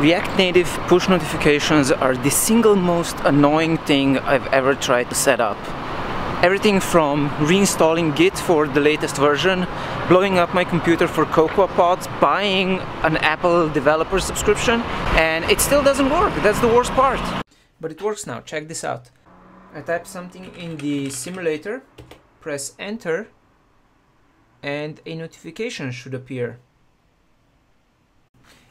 React Native push notifications are the single most annoying thing I've ever tried to set up. Everything from reinstalling Git for the latest version, blowing up my computer for Cocoa Pods, buying an Apple developer subscription, and it still doesn't work. That's the worst part. But it works now. Check this out. I type something in the simulator, press enter, and a notification should appear.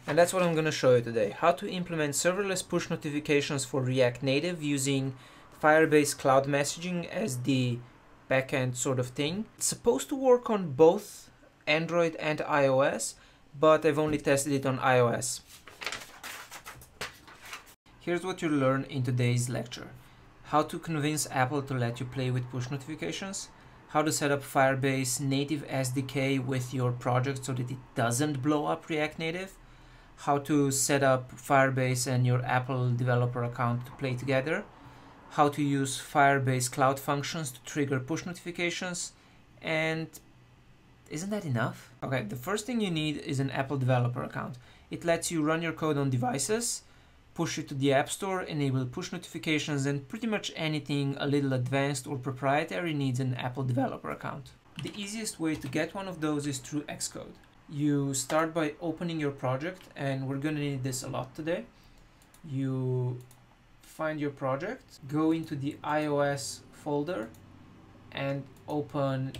And that's what I'm going to show you today. How to implement serverless push notifications for React Native using Firebase Cloud Messaging as the backend sort of thing. It's supposed to work on both Android and iOS, but I've only tested it on iOS. Here's what you'll learn in today's lecture. How to convince Apple to let you play with push notifications, how to set up Firebase native SDK with your project so that it doesn't blow up React Native, how to set up Firebase and your Apple developer account to play together, how to use Firebase Cloud Functions to trigger push notifications, and isn't that enough? Okay, the first thing you need is an Apple developer account. It lets you run your code on devices, push it to the App Store, enable push notifications, and pretty much anything a little advanced or proprietary needs an Apple developer account. The easiest way to get one of those is through Xcode you start by opening your project and we're to need this a lot today. You find your project go into the ios folder and open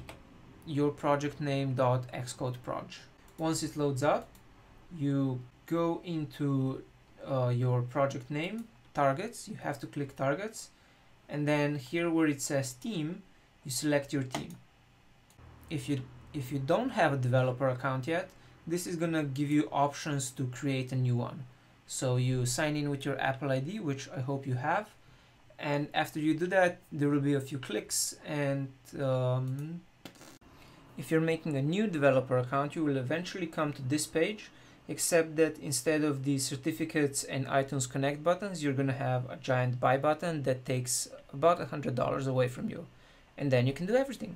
your project name dot .xcodeproj once it loads up you go into uh, your project name targets. You have to click targets and then here where it says team you select your team. If you if you don't have a developer account yet, this is gonna give you options to create a new one. So you sign in with your Apple ID, which I hope you have. And after you do that, there will be a few clicks and um, if you're making a new developer account, you will eventually come to this page, except that instead of the certificates and iTunes Connect buttons, you're gonna have a giant buy button that takes about a $100 away from you. And then you can do everything.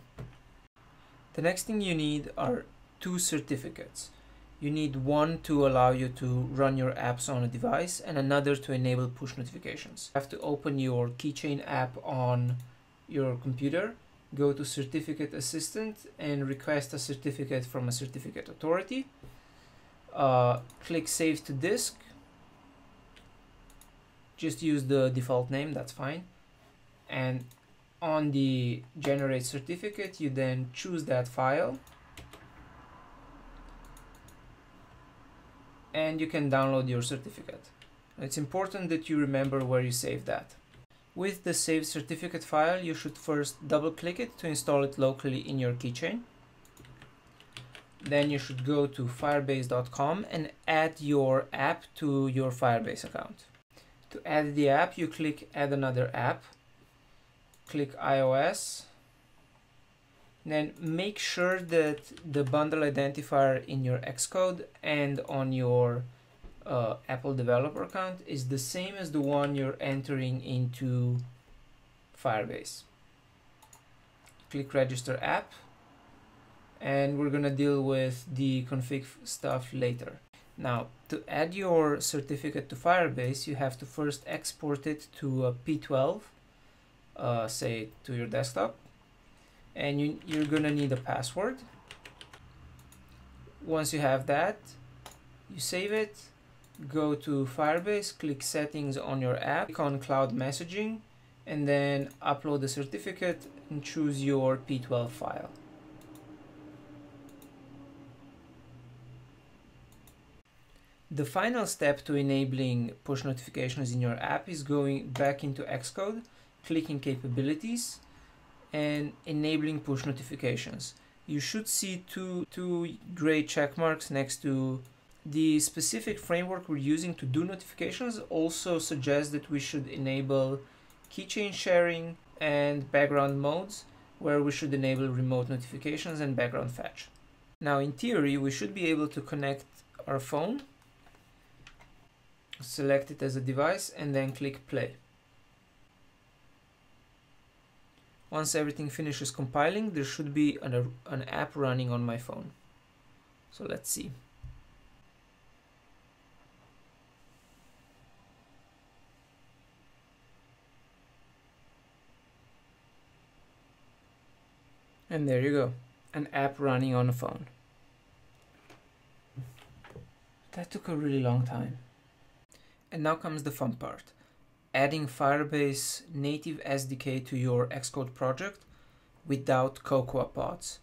The next thing you need are two certificates. You need one to allow you to run your apps on a device and another to enable push notifications. You have to open your keychain app on your computer, go to certificate assistant and request a certificate from a certificate authority. Uh, click save to disk. Just use the default name, that's fine. And on the generate certificate you then choose that file and you can download your certificate. It's important that you remember where you save that. With the saved certificate file you should first double click it to install it locally in your keychain. Then you should go to firebase.com and add your app to your Firebase account. To add the app you click add another app click iOS then make sure that the bundle identifier in your Xcode and on your uh, Apple developer account is the same as the one you're entering into Firebase. Click register app and we're gonna deal with the config stuff later. Now to add your certificate to Firebase you have to first export it to a P12 uh, say to your desktop and you, you're gonna need a password. Once you have that you save it go to Firebase click settings on your app click on cloud messaging and then upload the certificate and choose your P12 file. The final step to enabling push notifications in your app is going back into Xcode clicking capabilities and enabling push notifications. You should see two, two gray check marks next to the specific framework we're using to do notifications also suggests that we should enable keychain sharing and background modes where we should enable remote notifications and background fetch. Now in theory we should be able to connect our phone, select it as a device and then click play. Once everything finishes compiling, there should be an, an app running on my phone. So let's see. And there you go, an app running on a phone. That took a really long time. And now comes the fun part. Adding Firebase native SDK to your Xcode project without Cocoa Pods.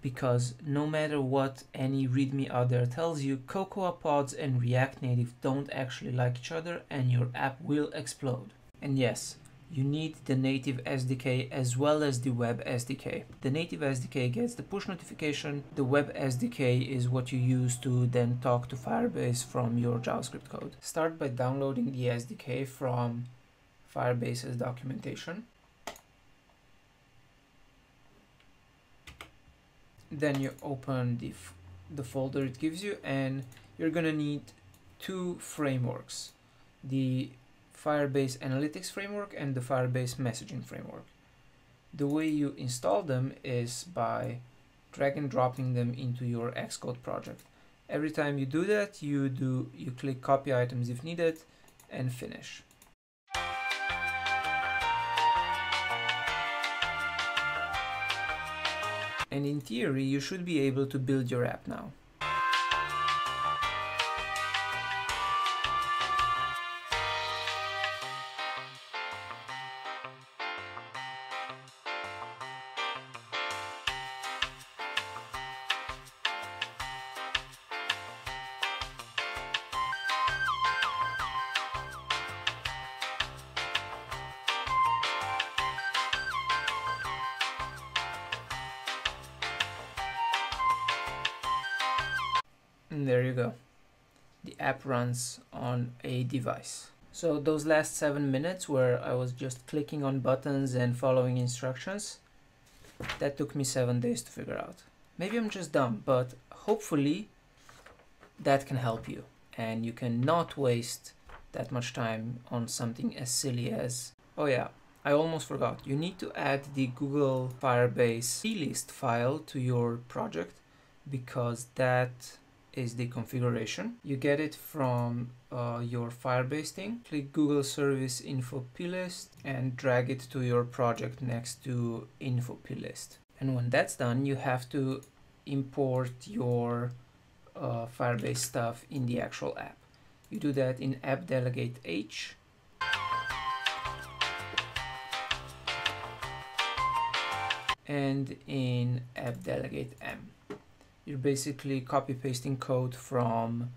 Because no matter what any README out there tells you, Cocoa Pods and React Native don't actually like each other and your app will explode. And yes, you need the native SDK as well as the web SDK. The native SDK gets the push notification. The web SDK is what you use to then talk to Firebase from your JavaScript code. Start by downloading the SDK from Firebase's documentation. Then you open the, the folder it gives you and you're gonna need two frameworks. The Firebase Analytics Framework and the Firebase Messaging Framework. The way you install them is by drag and dropping them into your Xcode project. Every time you do that, you do you click copy items if needed and finish. And in theory, you should be able to build your app now. And there you go. The app runs on a device. So those last seven minutes where I was just clicking on buttons and following instructions, that took me seven days to figure out. Maybe I'm just dumb, but hopefully that can help you and you can not waste that much time on something as silly as, oh yeah, I almost forgot. You need to add the Google Firebase plist file to your project because that is the configuration. You get it from uh, your Firebase thing. Click Google Service Info plist and drag it to your project next to Info plist. And when that's done, you have to import your uh, Firebase stuff in the actual app. You do that in app delegate H. and in app delegate M you're basically copy pasting code from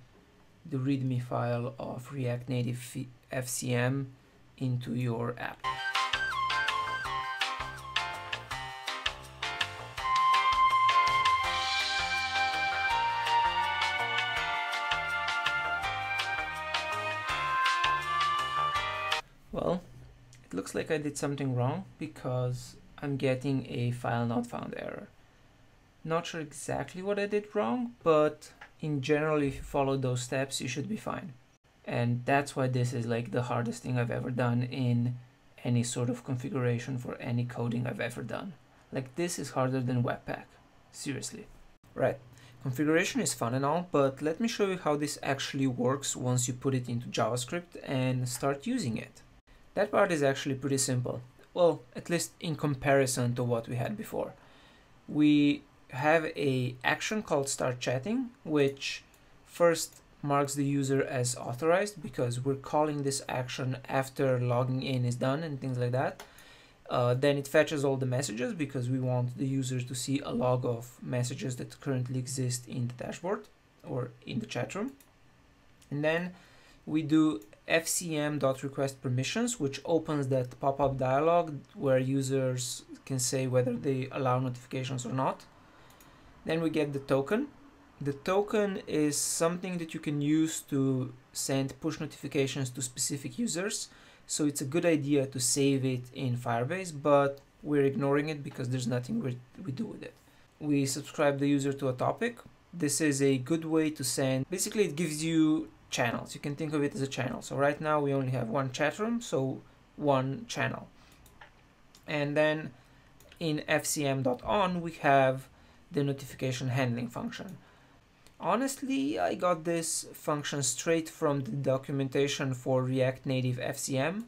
the readme file of React Native FCM into your app. Well, it looks like I did something wrong because I'm getting a file not found error. Not sure exactly what I did wrong, but in general, if you follow those steps, you should be fine. And that's why this is like the hardest thing I've ever done in any sort of configuration for any coding I've ever done. Like this is harder than Webpack. Seriously. Right. Configuration is fun and all, but let me show you how this actually works once you put it into JavaScript and start using it. That part is actually pretty simple. Well, at least in comparison to what we had before. We have a action called start chatting, which first marks the user as authorized because we're calling this action after logging in is done and things like that. Uh, then it fetches all the messages because we want the user to see a log of messages that currently exist in the dashboard or in the chat room. And then we do fcm.request permissions, which opens that pop-up dialog where users can say whether they allow notifications or not. Then we get the token. The token is something that you can use to send push notifications to specific users. So it's a good idea to save it in Firebase, but we're ignoring it because there's nothing we, we do with it. We subscribe the user to a topic. This is a good way to send, basically it gives you channels. You can think of it as a channel. So right now we only have one chat room, so one channel. And then in fcm.on we have the notification handling function. Honestly, I got this function straight from the documentation for React Native FCM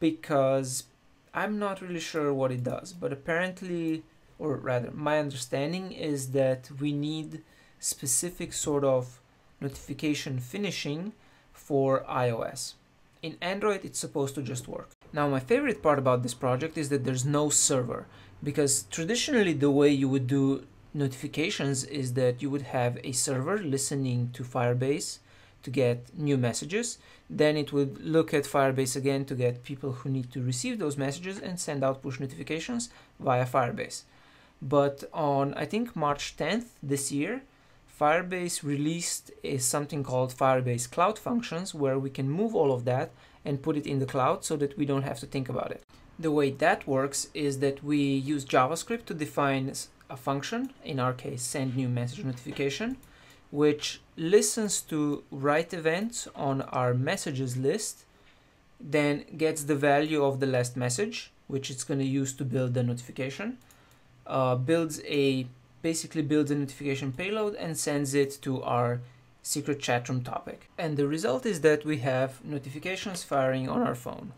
because I'm not really sure what it does, but apparently or rather, my understanding is that we need specific sort of notification finishing for iOS. In Android, it's supposed to just work. Now, my favorite part about this project is that there's no server because traditionally the way you would do notifications is that you would have a server listening to Firebase to get new messages. Then it would look at Firebase again to get people who need to receive those messages and send out push notifications via Firebase. But on, I think, March 10th this year, Firebase released something called Firebase Cloud Functions where we can move all of that and put it in the cloud so that we don't have to think about it. The way that works is that we use JavaScript to define a function, in our case send new message notification, which listens to write events on our messages list, then gets the value of the last message, which it's going to use to build the notification, uh, builds a basically builds a notification payload and sends it to our secret chat room topic. And the result is that we have notifications firing on our phone.